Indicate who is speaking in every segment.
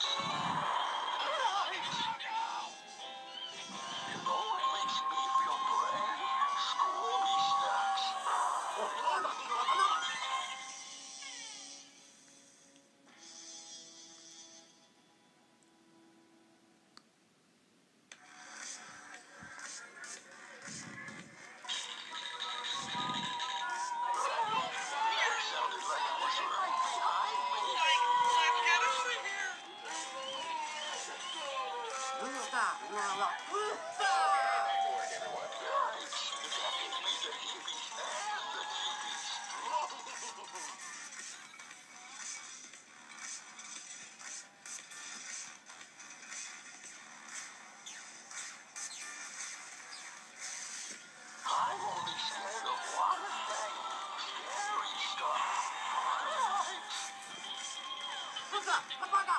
Speaker 1: Thank you. パパだ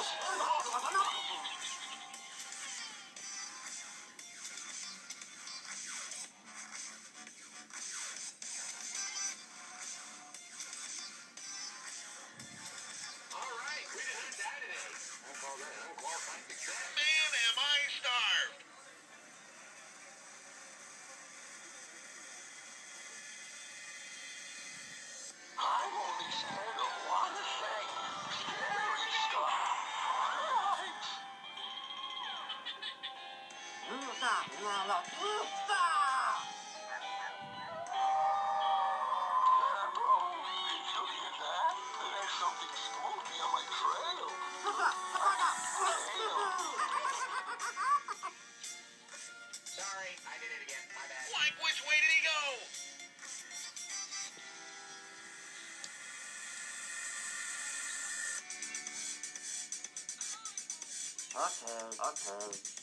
Speaker 1: 反応! на латута! There's something on my trail.
Speaker 2: Sorry, I did it again. My bad.
Speaker 3: Which way did he go?
Speaker 4: Okay, okay.